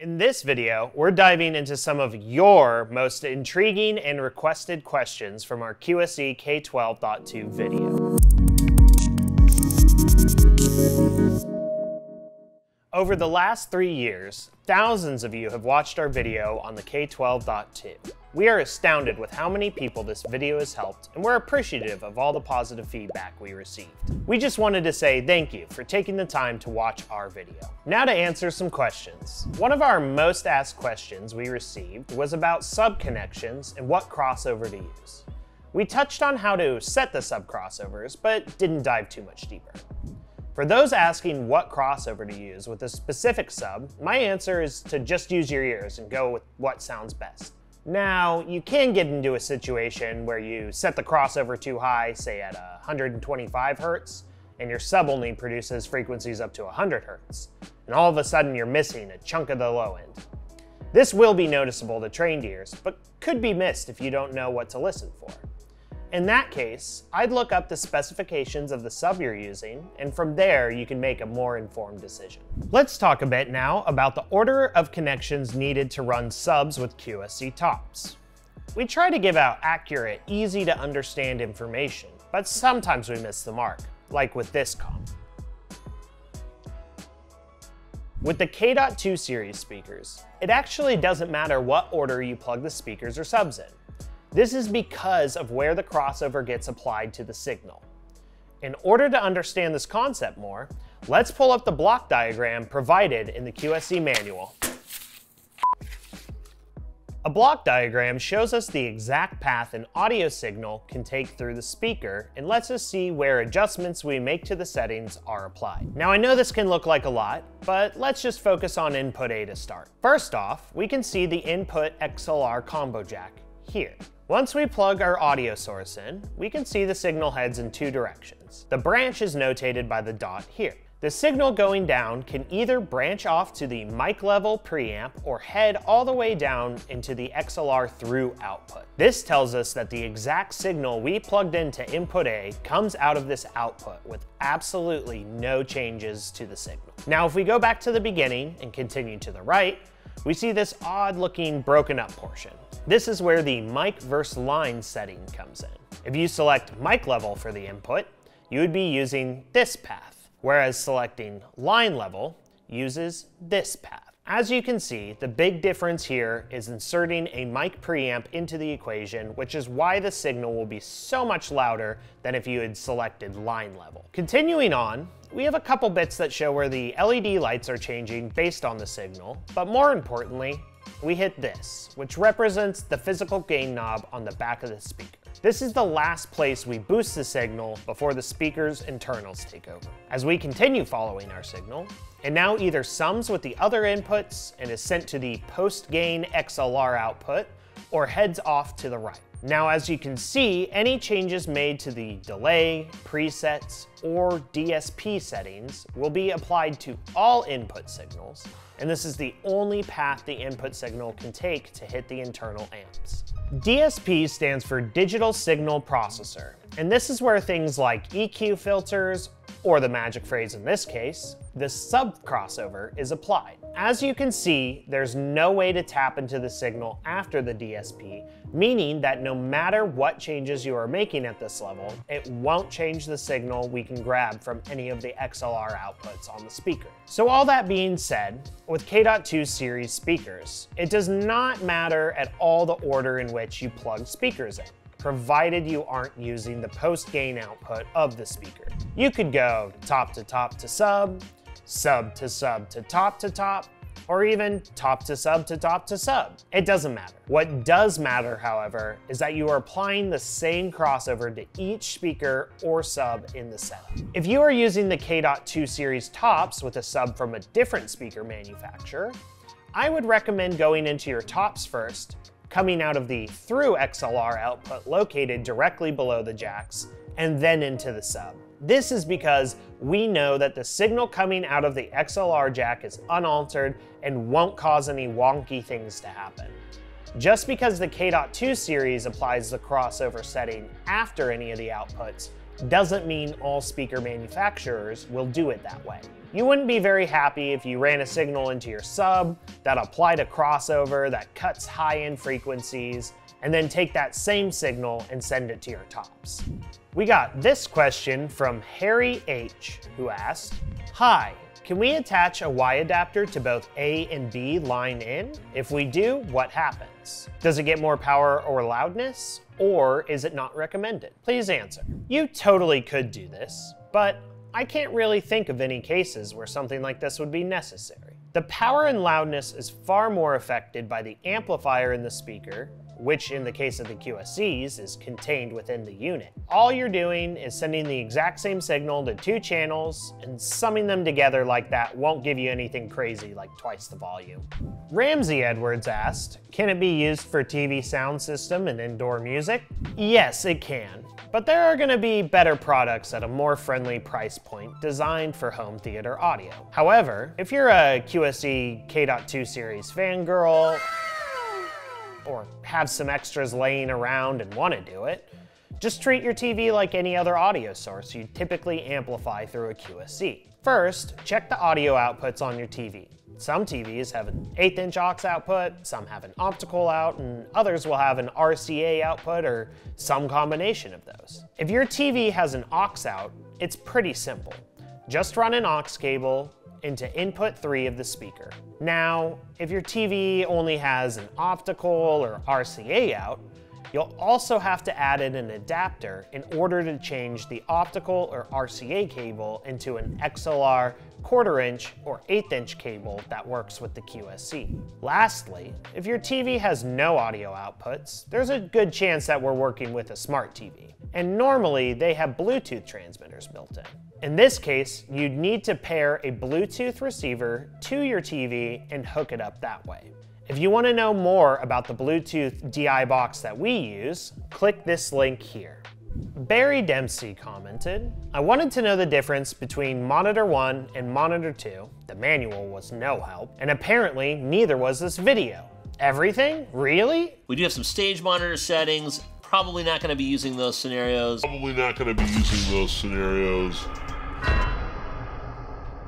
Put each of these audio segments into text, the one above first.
In this video, we're diving into some of your most intriguing and requested questions from our QSC K12.2 video. Over the last three years, thousands of you have watched our video on the K12.2. We are astounded with how many people this video has helped, and we're appreciative of all the positive feedback we received. We just wanted to say thank you for taking the time to watch our video. Now to answer some questions. One of our most asked questions we received was about sub connections and what crossover to use. We touched on how to set the sub crossovers, but didn't dive too much deeper. For those asking what crossover to use with a specific sub, my answer is to just use your ears and go with what sounds best. Now, you can get into a situation where you set the crossover too high, say at 125 hertz, and your sub only produces frequencies up to 100 hertz, and all of a sudden you're missing a chunk of the low end. This will be noticeable to trained ears, but could be missed if you don't know what to listen for. In that case, I'd look up the specifications of the sub you're using, and from there you can make a more informed decision. Let's talk a bit now about the order of connections needed to run subs with QSC tops. We try to give out accurate, easy to understand information, but sometimes we miss the mark, like with this comp. With the K.2 series speakers, it actually doesn't matter what order you plug the speakers or subs in. This is because of where the crossover gets applied to the signal. In order to understand this concept more, let's pull up the block diagram provided in the QSC manual. A block diagram shows us the exact path an audio signal can take through the speaker and lets us see where adjustments we make to the settings are applied. Now I know this can look like a lot, but let's just focus on input A to start. First off, we can see the input XLR combo jack here. Once we plug our audio source in, we can see the signal heads in two directions. The branch is notated by the dot here. The signal going down can either branch off to the mic level preamp or head all the way down into the XLR through output. This tells us that the exact signal we plugged into input A comes out of this output with absolutely no changes to the signal. Now if we go back to the beginning and continue to the right, we see this odd looking broken up portion. This is where the mic versus line setting comes in. If you select mic level for the input, you would be using this path, whereas selecting line level uses this path. As you can see, the big difference here is inserting a mic preamp into the equation, which is why the signal will be so much louder than if you had selected line level. Continuing on, we have a couple bits that show where the LED lights are changing based on the signal, but more importantly, we hit this, which represents the physical gain knob on the back of the speaker. This is the last place we boost the signal before the speaker's internals take over. As we continue following our signal, it now either sums with the other inputs and is sent to the post-gain XLR output, or heads off to the right. Now, as you can see, any changes made to the delay, presets, or DSP settings will be applied to all input signals, and this is the only path the input signal can take to hit the internal amps. DSP stands for Digital Signal Processor, and this is where things like EQ filters, or the magic phrase in this case, the sub crossover is applied. As you can see, there's no way to tap into the signal after the DSP, meaning that no matter what changes you are making at this level, it won't change the signal we can grab from any of the XLR outputs on the speaker. So all that being said, with K.2 series speakers, it does not matter at all the order in which you plug speakers in provided you aren't using the post gain output of the speaker. You could go top to top to sub, sub to sub to top to top, or even top to sub to top to sub. It doesn't matter. What does matter, however, is that you are applying the same crossover to each speaker or sub in the setup. If you are using the K.2 series tops with a sub from a different speaker manufacturer, I would recommend going into your tops first, coming out of the through XLR output located directly below the jacks, and then into the sub. This is because we know that the signal coming out of the XLR jack is unaltered and won't cause any wonky things to happen. Just because the K.2 series applies the crossover setting after any of the outputs doesn't mean all speaker manufacturers will do it that way. You wouldn't be very happy if you ran a signal into your sub that applied a crossover that cuts high-end frequencies, and then take that same signal and send it to your tops. We got this question from Harry H, who asked, Hi, can we attach a Y adapter to both A and B line in? If we do, what happens? Does it get more power or loudness? Or is it not recommended? Please answer. You totally could do this, but I can't really think of any cases where something like this would be necessary. The power and loudness is far more affected by the amplifier in the speaker which in the case of the QSCs is contained within the unit. All you're doing is sending the exact same signal to two channels and summing them together like that won't give you anything crazy like twice the volume. Ramsey Edwards asked, can it be used for TV sound system and indoor music? Yes, it can. But there are going to be better products at a more friendly price point designed for home theater audio. However, if you're a QSC K.2 series fangirl, or have some extras laying around and want to do it, just treat your TV like any other audio source you typically amplify through a QSC. First, check the audio outputs on your TV. Some TVs have an 8th inch aux output, some have an optical out, and others will have an RCA output or some combination of those. If your TV has an aux out, it's pretty simple. Just run an aux cable into input 3 of the speaker. Now, if your TV only has an optical or RCA out, you'll also have to add in an adapter in order to change the optical or RCA cable into an XLR quarter inch or eighth inch cable that works with the QSC. Lastly, if your TV has no audio outputs, there's a good chance that we're working with a smart TV. And normally they have Bluetooth transmitters built in. In this case, you'd need to pair a Bluetooth receiver to your TV and hook it up that way. If you want to know more about the Bluetooth DI box that we use, click this link here. Barry Dempsey commented, I wanted to know the difference between Monitor 1 and Monitor 2. The manual was no help, and apparently neither was this video. Everything? Really? We do have some stage monitor settings. Probably not going to be using those scenarios. Probably not going to be using those scenarios.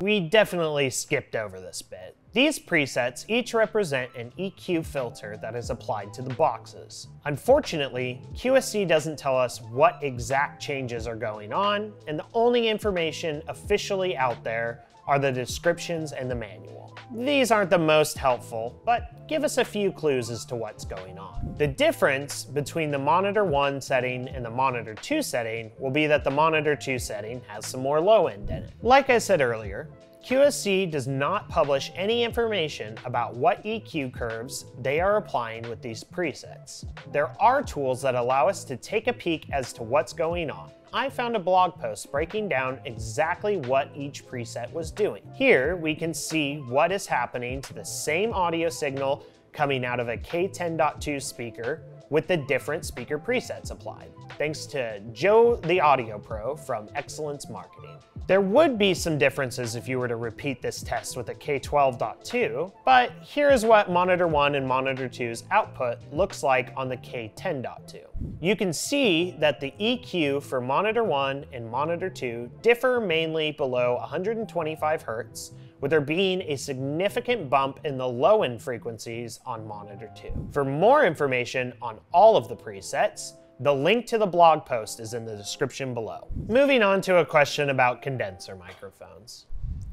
We definitely skipped over this bit. These presets each represent an EQ filter that is applied to the boxes. Unfortunately, QSC doesn't tell us what exact changes are going on, and the only information officially out there are the descriptions and the manual. These aren't the most helpful, but give us a few clues as to what's going on. The difference between the Monitor 1 setting and the Monitor 2 setting will be that the Monitor 2 setting has some more low end in it. Like I said earlier, QSC does not publish any information about what EQ curves they are applying with these presets. There are tools that allow us to take a peek as to what's going on. I found a blog post breaking down exactly what each preset was doing. Here we can see what is happening to the same audio signal coming out of a K10.2 speaker with the different speaker presets applied, thanks to Joe the Audio Pro from Excellence Marketing. There would be some differences if you were to repeat this test with a K12.2, but here's what Monitor 1 and Monitor 2's output looks like on the K10.2. You can see that the EQ for Monitor 1 and Monitor 2 differ mainly below 125 Hz, with there being a significant bump in the low-end frequencies on Monitor 2. For more information on all of the presets, the link to the blog post is in the description below. Moving on to a question about condenser microphones.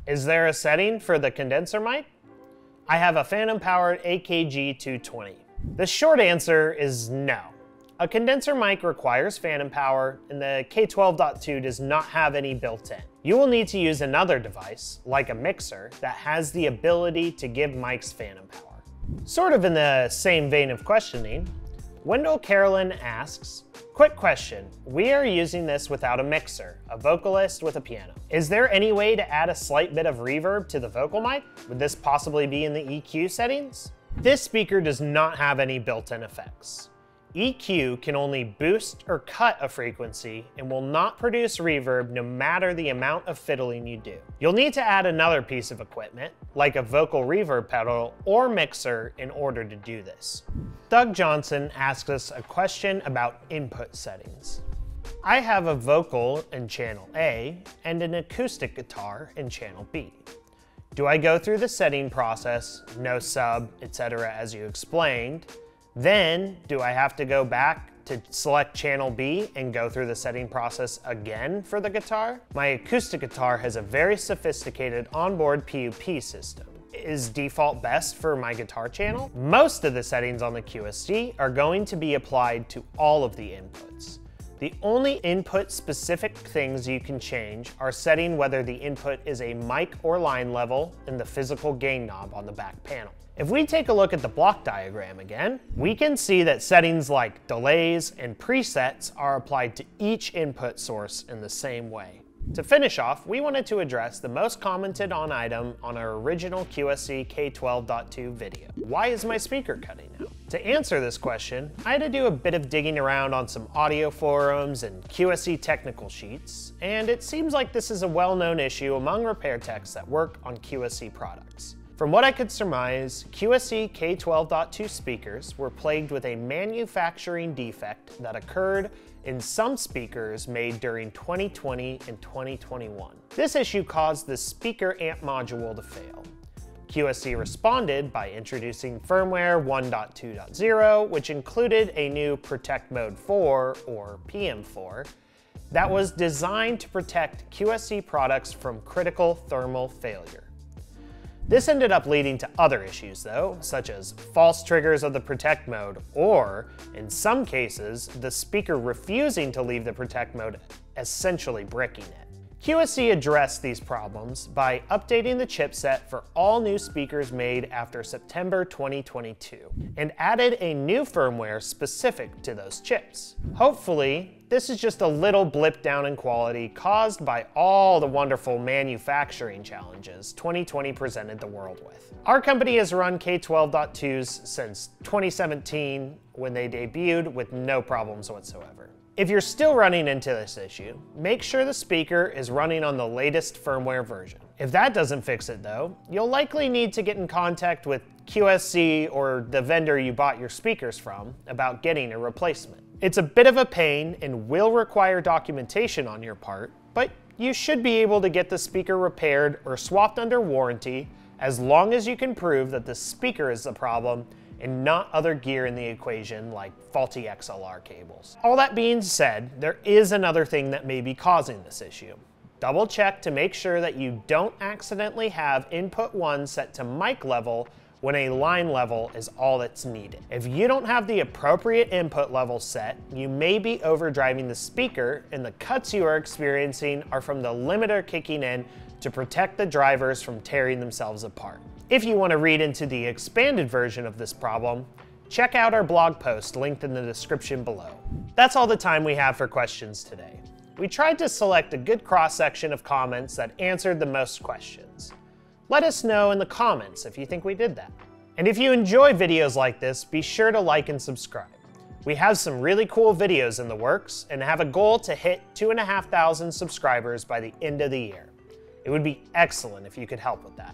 Is there a setting for the condenser mic? I have a phantom-powered AKG 220. The short answer is no. A condenser mic requires phantom power, and the K12.2 does not have any built in. You will need to use another device, like a mixer, that has the ability to give mics phantom power. Sort of in the same vein of questioning, Wendell Carolyn asks, Quick question. We are using this without a mixer, a vocalist with a piano. Is there any way to add a slight bit of reverb to the vocal mic? Would this possibly be in the EQ settings? This speaker does not have any built-in effects. EQ can only boost or cut a frequency and will not produce reverb no matter the amount of fiddling you do. You'll need to add another piece of equipment, like a vocal reverb pedal or mixer in order to do this. Doug Johnson asks us a question about input settings. I have a vocal in channel A and an acoustic guitar in channel B. Do I go through the setting process, no sub, etc. as you explained? Then do I have to go back to select channel B and go through the setting process again for the guitar? My acoustic guitar has a very sophisticated onboard PUP system. Is default best for my guitar channel? Most of the settings on the QSC are going to be applied to all of the inputs. The only input specific things you can change are setting whether the input is a mic or line level and the physical gain knob on the back panel. If we take a look at the block diagram again, we can see that settings like delays and presets are applied to each input source in the same way. To finish off, we wanted to address the most commented on item on our original QSC K12.2 video. Why is my speaker cutting out? To answer this question, I had to do a bit of digging around on some audio forums and QSC technical sheets, and it seems like this is a well-known issue among repair techs that work on QSC products. From what I could surmise, QSC K12.2 speakers were plagued with a manufacturing defect that occurred in some speakers made during 2020 and 2021. This issue caused the speaker amp module to fail. QSC responded by introducing firmware 1.2.0, which included a new Protect Mode 4, or PM4, that was designed to protect QSC products from critical thermal failure. This ended up leading to other issues though, such as false triggers of the protect mode, or, in some cases, the speaker refusing to leave the protect mode, essentially bricking it. QSC addressed these problems by updating the chipset for all new speakers made after September 2022, and added a new firmware specific to those chips. Hopefully, this is just a little blip down in quality caused by all the wonderful manufacturing challenges 2020 presented the world with. Our company has run K12.2s since 2017 when they debuted with no problems whatsoever. If you're still running into this issue, make sure the speaker is running on the latest firmware version. If that doesn't fix it though, you'll likely need to get in contact with QSC or the vendor you bought your speakers from about getting a replacement. It's a bit of a pain and will require documentation on your part, but you should be able to get the speaker repaired or swapped under warranty as long as you can prove that the speaker is the problem and not other gear in the equation like faulty XLR cables. All that being said, there is another thing that may be causing this issue. Double check to make sure that you don't accidentally have input 1 set to mic level when a line level is all that's needed. If you don't have the appropriate input level set, you may be overdriving the speaker and the cuts you are experiencing are from the limiter kicking in to protect the drivers from tearing themselves apart. If you want to read into the expanded version of this problem, check out our blog post linked in the description below. That's all the time we have for questions today. We tried to select a good cross-section of comments that answered the most questions. Let us know in the comments if you think we did that. And if you enjoy videos like this, be sure to like and subscribe. We have some really cool videos in the works and have a goal to hit 2,500 subscribers by the end of the year. It would be excellent if you could help with that.